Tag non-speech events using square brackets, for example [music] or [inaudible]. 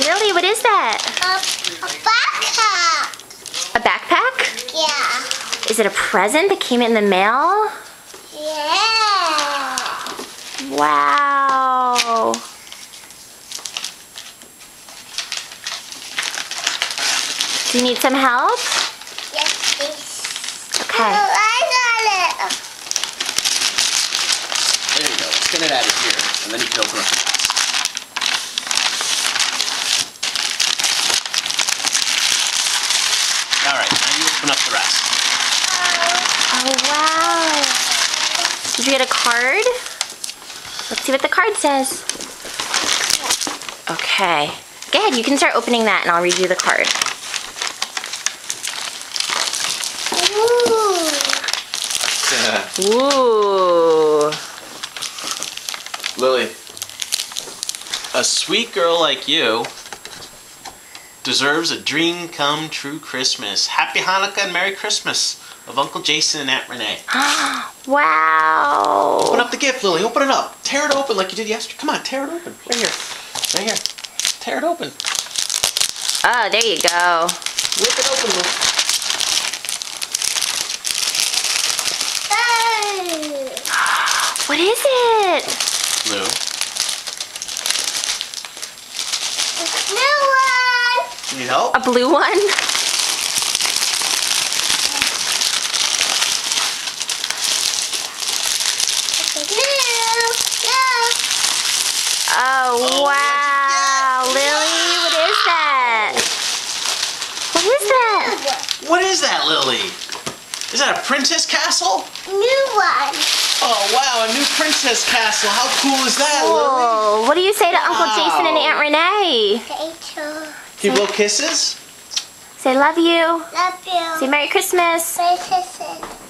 Lily, what is that? A, a backpack. A backpack? Yeah. Is it a present that came in the mail? Yeah. Wow. Do you need some help? Yes, please. Okay. Oh, I got it. There you go. Spin it out of here, and then you can open up the box. All right, now you open up the rest. Oh, wow. Did you get a card? Let's see what the card says. Okay. Go ahead, you can start opening that and I'll read you the card. Ooh. Ooh. Lily, a sweet girl like you deserves a dream come true Christmas. Happy Hanukkah and Merry Christmas of Uncle Jason and Aunt Renee. [gasps] wow. Open up the gift, Lily. Open it up. Tear it open like you did yesterday. Come on, tear it open. Right here. Right here. Tear it open. Oh, there you go. Rip it open, Lily. Hey. [gasps] What is it? Lou. New one. Need help? A blue one? New. New. Oh, wow. Lily, what is that? What is that? What is that, Lily? Is that a princess castle? New one. Oh, wow, a new princess castle. How cool is that, Lily? Whoa, what do you say to Uncle Jason and Aunt Renee? Rachel. Can you blow kisses? Say love you. Love you. Say Merry Christmas. Merry Christmas.